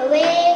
away.